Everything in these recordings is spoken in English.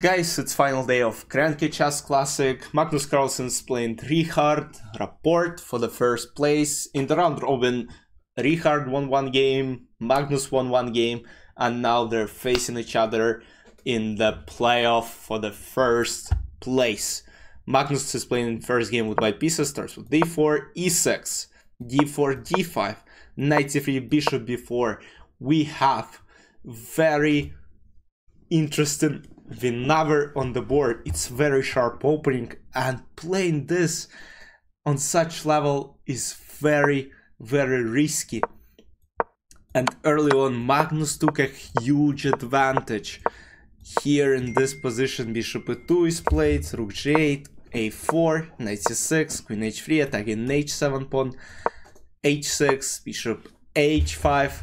Guys, it's final day of Grenke Chess Classic. Magnus Carlsen's playing Richard Rapport for the first place. In the round robin, Richard won one game, Magnus won one game, and now they're facing each other in the playoff for the first place. Magnus is playing first game with white pieces, starts with d4, e6, d4, d5, knight c3, bishop b4. We have very interesting whenever on the board. It's very sharp opening and playing this on such level is very very risky. And early on Magnus took a huge advantage. Here in this position bishop e2 is played rook g8 a4 knight c6 queen h3 attacking h7 pawn h6 bishop h5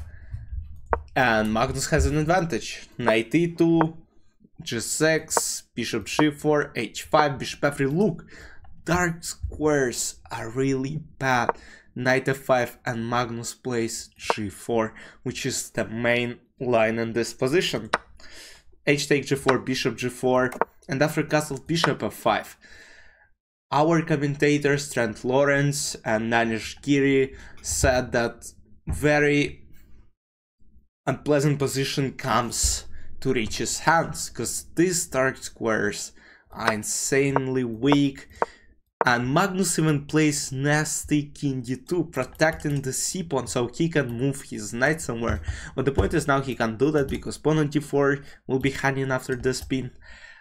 and Magnus has an advantage. Knight e2 g6, bishop g4, h5, bishop f3. Look, dark squares are really bad. Knight f5 and Magnus plays g4, which is the main line in this position. h take g4, bishop g4, and after castle bishop f5. Our commentators Trent Lawrence and Anish Giri said that very unpleasant position comes to reach his hands because these dark squares are insanely weak. And Magnus even plays nasty king d2 protecting the c pawn so he can move his knight somewhere. But the point is now he can't do that because pawn on d4 will be hanging after the spin.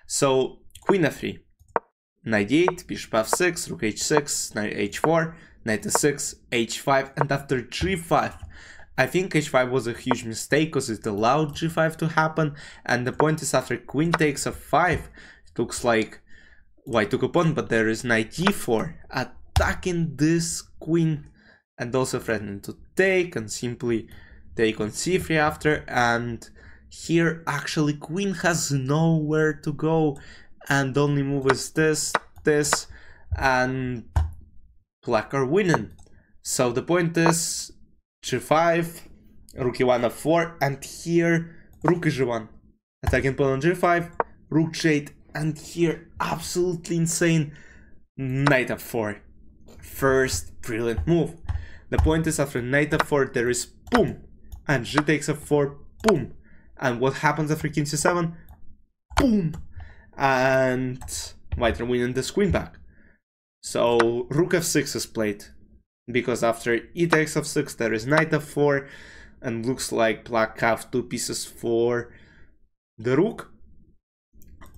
So queen f3 knight d8 bishop f6 rook h6 knight h4 knight e6 h5 and after g5 I think h5 was a huge mistake because it allowed g5 to happen and the point is after queen takes f5 it looks like white took a pawn but there is knight g4 attacking this queen and also threatening to take and simply take on c3 after and here actually queen has nowhere to go and only move is this this and black are winning. So the point is g5, rook e1 f4, and here rook g1. Attacking pawn on g5, rook g8, and here absolutely insane knight f4. First brilliant move. The point is after knight f4 there is boom, and g takes f4, boom. And what happens after king c7? Boom! And white are winning the queen back. So rook f6 is played because after e takes f6 there is knight f4 and looks like black have two pieces for the rook.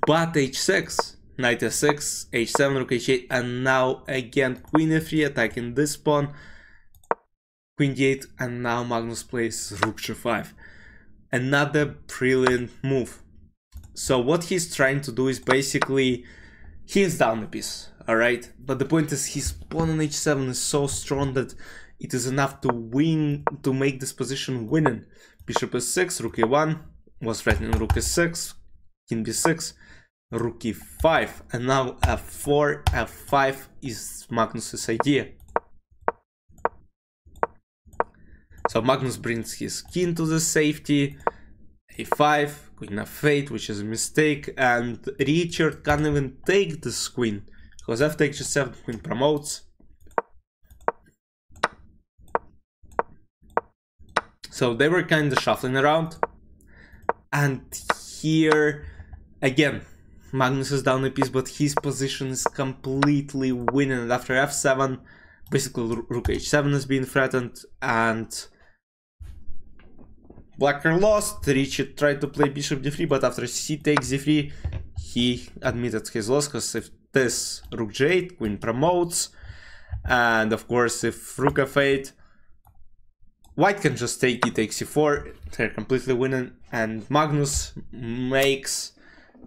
But h6 knight f6 h7 rook h8 and now again queen f3 attacking this pawn. Queen d8 and now magnus plays rook g5 another brilliant move. So what he's trying to do is basically he's down a piece alright? But the point is his pawn on h7 is so strong that it is enough to win, to make this position winning. Bishop e6, rook e1, was threatening rook e6, king b6, rook e5, and now f4, f5 is Magnus's idea. So Magnus brings his king to the safety, a5, queen f8, which is a mistake, and Richard can't even take this queen. Because f takes g7, queen promotes. So they were kind of shuffling around. And here, again, Magnus is down a piece, but his position is completely winning. And after f7, basically rook h7 is being threatened, and Blacker lost. Richard tried to play bishop d3, but after c takes d3, he admitted his loss, because if this rook g8, queen promotes, and of course if rook f8, white can just take e takes c4, they're completely winning, and Magnus makes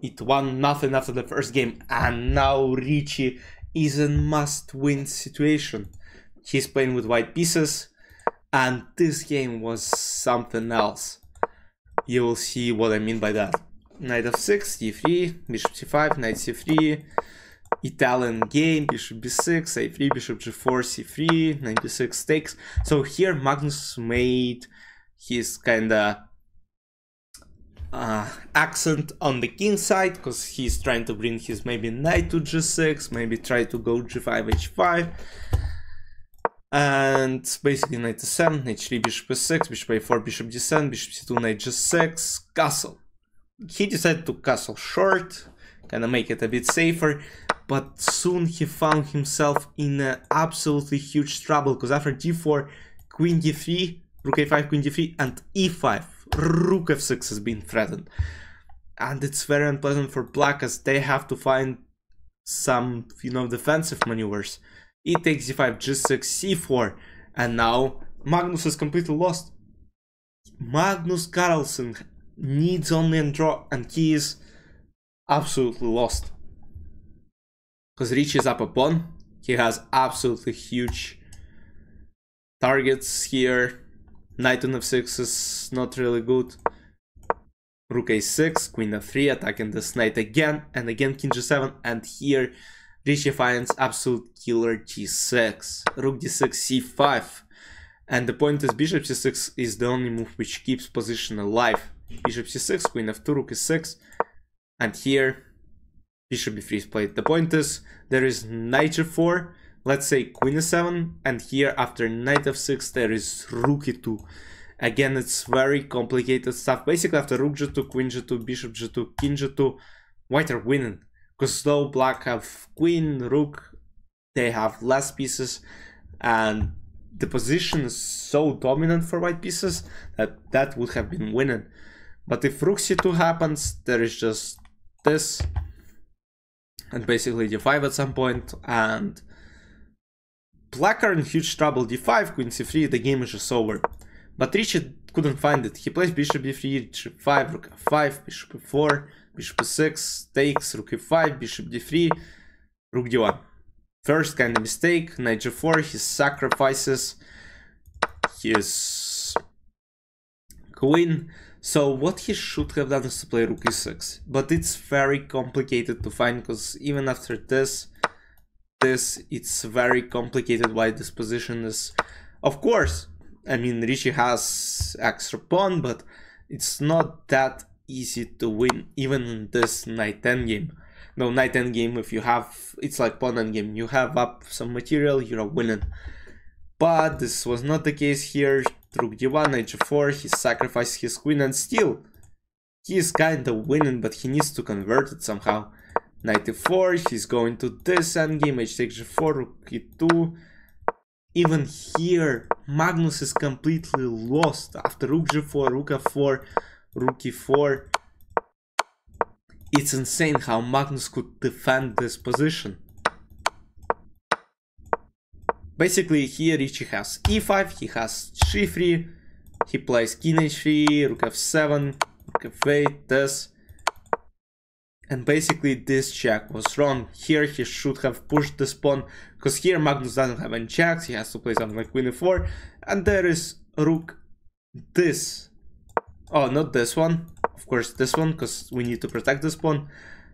it one nothing after the first game, and now Richie is a must-win situation. He's playing with white pieces, and this game was something else. You will see what I mean by that. Knight f6, d3, bishop c5, knight c3, Italian game, bishop b6, a3, bishop g4, c3, 96 takes. So here Magnus made his kinda uh, accent on the king side because he's trying to bring his maybe knight to g6, maybe try to go g5, h5. And basically knight to7, h3, bishop e6, bishop a4, bishop d7, bishop c2, knight g6, castle. He decided to castle short, kind of make it a bit safer, but soon he found himself in absolutely huge trouble because after d4, queen d3, rook a5, queen d3, and e5, rook f6 has been threatened. And it's very unpleasant for black as they have to find some, you know, defensive maneuvers. e takes d5, g6, c4, and now Magnus is completely lost. Magnus Carlsen needs only a draw and he is absolutely lost. Because Rich is up a pawn, he has absolutely huge targets here Knight on f6 is not really good. Rook a6, queen f3, attacking this knight again, and again king g7, and here Richie finds absolute killer g6. Rook d6, c5. And the point is bishop c6 is the only move which keeps position alive. Bishop c6, queen f2, rook e6, and here bishop b3 is played. The point is there is knight g4, let's say queen e7 and here after knight f6 there is rook e2 again it's very complicated stuff. Basically after rook g2 queen g2 bishop g2 king g2 white are winning? Because though black have queen rook they have less pieces and the position is so dominant for white pieces that that would have been winning. But if rook c2 happens there is just this and basically d5 at some point and Black are in huge trouble, d5, queen c3, the game is just over. But Richard couldn't find it. He plays bishop d3, g5, rook f5, bishop e4, bishop e6, takes, rook e5, bishop d3, rook d1. First kind of mistake, knight g4, he sacrifices his queen. So what he should have done is to play rook e6. But it's very complicated to find because even after this, this it's very complicated why this position is of course i mean Richie has extra pawn but it's not that easy to win even in this knight endgame no knight endgame if you have it's like pawn endgame you have up some material you're winning but this was not the case here rook d1 knight g4 he sacrificed his queen and still he is kind of winning but he needs to convert it somehow 94, he's going to this endgame, h takes g4, rook e2. Even here, Magnus is completely lost after rook g4, rook f4, rook e4. It's insane how Magnus could defend this position. Basically, here Richie has e5, he has g3, he plays king h3, rook f7, rook f8, this. And basically this check was wrong. Here he should have pushed the pawn, because here Magnus doesn't have any checks, he has to play something like queen e4, and there is rook this. Oh, not this one, of course this one, because we need to protect this pawn.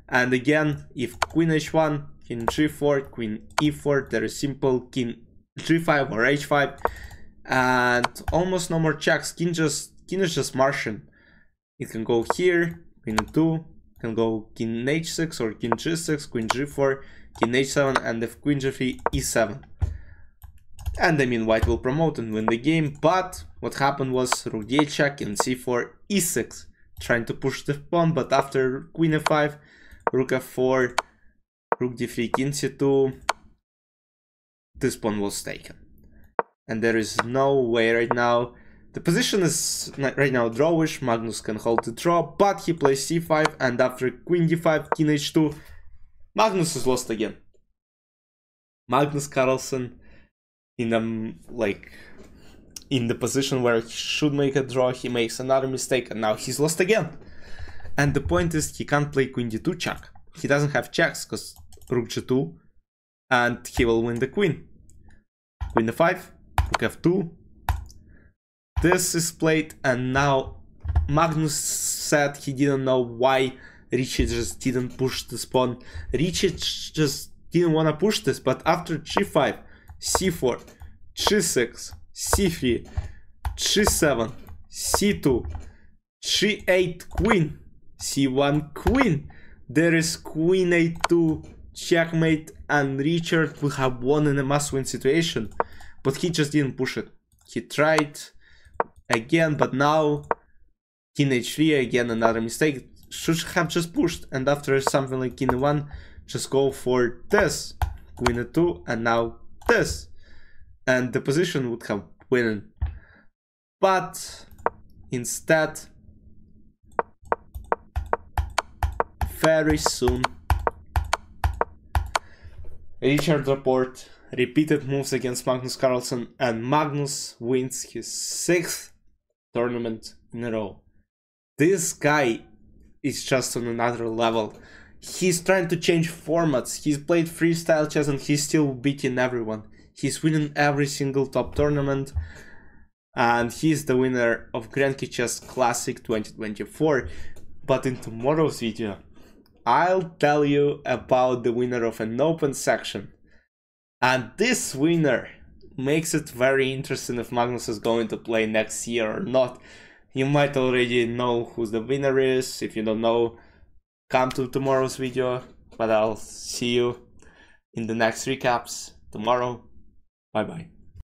And again, if queen h1, king g4, queen e4, there is simple king g5 or h5, and almost no more checks, king just king is just Martian. It can go here, queen 2 can go king h6 or king g6, queen g4, king h7, and if queen g3, e7. And I mean white will promote and win the game, but what happened was rook d8 check, king c4, e6, trying to push the pawn, but after queen f5, rook f4, rook d3, king c2, this pawn was taken. And there is no way right now the position is right now drawish, Magnus can hold the draw, but he plays c5 and after queen d5, king h2, Magnus is lost again. Magnus Carlsen in um like in the position where he should make a draw, he makes another mistake and now he's lost again. And the point is he can't play queen d2 check. He doesn't have checks because rook g2 and he will win the queen. Queen d5, rook f2, this is played and now Magnus said he didn't know why Richie just didn't push this pawn. Richie just didn't want to push this, but after g5, c4, g6, c3, g7, c2, c8 queen, c1 queen. There is queen a2 checkmate and Richard would have won in a must-win situation. But he just didn't push it. He tried again, but now king h3 again another mistake. Should have just pushed and after something like king 1 just go for this. Queen a2 and now this. And the position would have won. But instead very soon Richard Rapport repeated moves against Magnus Carlsen and Magnus wins his sixth tournament in a row. This guy is just on another level. He's trying to change formats. He's played freestyle chess and he's still beating everyone. He's winning every single top tournament and he's the winner of Grenke Chess Classic 2024. But in tomorrow's video, I'll tell you about the winner of an open section. And this winner makes it very interesting if Magnus is going to play next year or not. You might already know who the winner is. If you don't know, come to tomorrow's video. But I'll see you in the next recaps tomorrow. Bye bye.